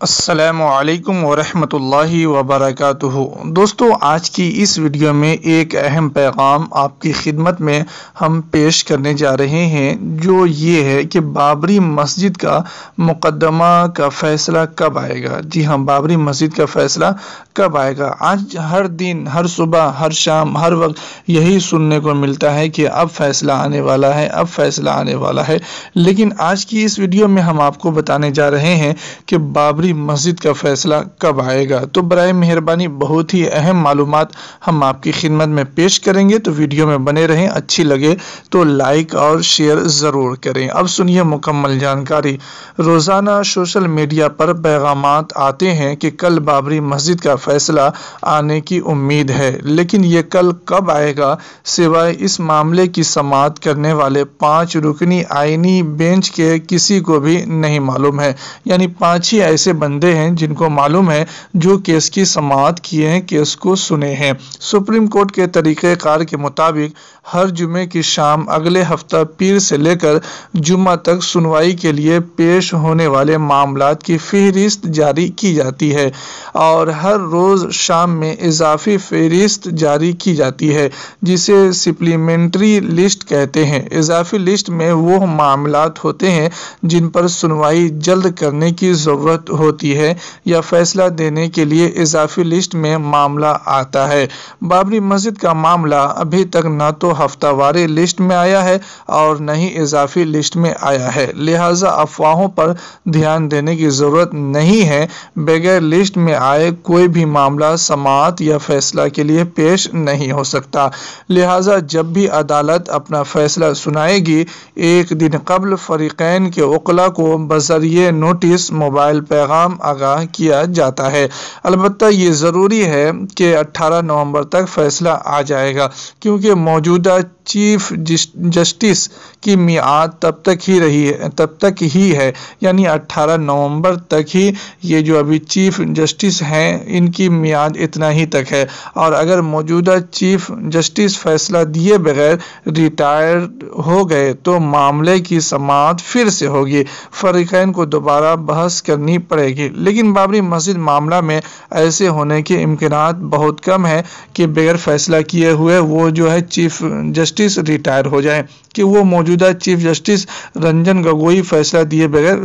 السلام علیکم ورحمۃ اللہ وبرکاتہ۔ دوستو، آج کی اس ویڈیو میں ایک اہم پیغام آپ کی خدمت میں ہم پیش کرنے جا رہے ہیں، جو یہ ہے کہ بابری مسجد کا مقدمہ کا فیصلہ کب آئے گا۔ جی ہاں بابری مسجد کا فیصلہ کب آئے گا؟ آج ہر دن، ہر صبح، ہر شام، ہر وقت یہی سننے کو ملتا ہے کہ اب فیصلہ آنے والا ہے، اب فیصلہ آنے والا ہے۔ لیکن آج کی اس ویڈیو میں ہم آپ کو بتانے جا رہے ہیں کہ بابری مسجد کا فیصلہ کب آئے گا؟ تو برائے مہربانی بہت ہی اہم معلومات ہم آپ کی خدمت میں پیش کریں گے۔ تو ویڈیو میں بنے رہیں، اچھی لگے تو لائک اور شیئر ضرور کریں۔ اب سنیے مکمل جانکاری۔ روزانہ سوشل میڈیا پر پیغامات آتے ہیں کہ کل بابری مسجد کا فیصلہ آنے کی امید ہے، لیکن یہ کل کب آئے گا؟ سوائے اس معاملے کی سماعت کرنے والے پانچ رکنی آئینی بینچ کے کسی کو بھی نہیں معلوم ہے۔ یعنی پانچ ہی ایسے بندے ہیں جن کو معلوم ہے جو کیس کی سماعت کیے ہیں، کیس کو سنے ہیں۔ سپریم کورٹ کے طریقہ کار کے مطابق ہر جمعے کی شام اگلے ہفتہ پیر سے لے کر جمعہ تک سنوائی کے لیے پیش ہونے والے معاملات کی فہرست جاری کی جاتی ہے اور ہر روز شام میں اضافی فہرست جاری کی جاتی ہے، جسے سپلیمنٹری لسٹ کہتے ہیں۔ اضافی لسٹ میں وہ معاملات ہوتے ہیں جن پر سنوائی جلد کرنے کی ضرورت ہوتی ہوتی ہے یا فیصلہ دینے کے لیے اضافی لسٹ میں معاملہ آتا ہے۔ بابری مسجد کا معاملہ ابھی تک نہ تو ہفتہ واری لسٹ میں آیا ہے اور نہ ہی اضافی لسٹ میں آیا ہے۔ لہٰذا افواہوں پر دھیان دینے کی ضرورت نہیں ہے۔ بغیر لسٹ میں آئے کوئی بھی معاملہ سماعت یا فیصلہ کے لیے پیش نہیں ہو سکتا۔ لہٰذا جب بھی عدالت اپنا فیصلہ سنائے گی، ایک دن قبل فریقین کے اقلا کو بذریعہ نوٹس موبائل پیغام آگاہ کیا جاتا ہے۔ البتہ یہ ضروری ہے کہ اٹھارہ نومبر تک فیصلہ آ جائے گا، کیونکہ موجودہ چیف جسٹس کی میعاد تب تک ہی رہی ہے، تب تک ہی ہے۔ یعنی اٹھارہ نومبر تک ہی یہ جو ابھی چیف جسٹس ہیں، ان کی میعاد اتنا ہی تک ہے۔ اور اگر موجودہ چیف جسٹس فیصلہ دیے بغیر ریٹائر ہو گئے، تو معاملے کی سماعت پھر سے ہوگی۔ فریقین کو دوبارہ بحث کرنی پڑے جائے گی لیکن بابری مسجد معاملہ میں ایسے ہونے کے امکانات بہت کم ہے کہ بغیر فیصلہ کیے ہوئے وہ جو ہے چیف جسٹس ریٹائر ہو جائیں، کہ وہ موجودہ چیف جسٹس رنجن گگوئی فیصلہ دیے بغیر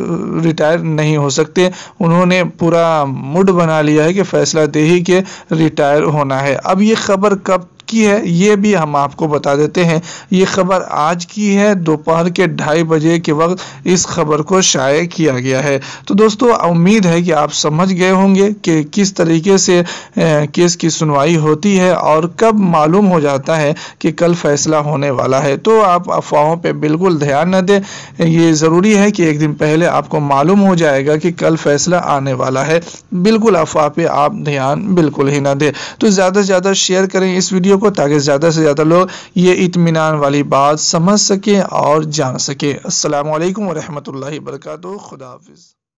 ریٹائر نہیں ہو سکتے۔ انہوں نے پورا مڈ بنا لیا ہے کہ فیصلہ دے ہی کے ریٹائر ہونا ہے۔ اب یہ خبر کب کی ہے، یہ بھی ہم آپ کو بتا دیتے ہیں۔ یہ خبر آج کی ہے، دوپہر کے ڈھائی بجے کے وقت اس خبر کو شائع کیا گیا ہے۔ تو دوستو، امید ہے کہ آپ سمجھ گئے ہوں گے کہ کس طریقے سے کیس کی سنوائی ہوتی ہے اور کب معلوم ہو جاتا ہے کہ کل فیصلہ ہونے والا ہے۔ تو آپ افواہوں پہ بالکل دھیان نہ دیں۔ یہ ضروری ہے کہ ایک دن پہلے آپ کو معلوم ہو جائے گا کہ کل فیصلہ آنے والا ہے۔ بالکل افواہ پہ آپ دھیان بالکل ہی نہ دیں۔ تو زیادہ سے زیادہ شیئر کریں اس ویڈیو کو تاکہ زیادہ سے زیادہ لوگ یہ اطمینان والی بات سمجھ سکیں اور جان سکیں۔ السلام علیکم ورحمۃ اللہ وبرکاتہ۔ خدا حافظ۔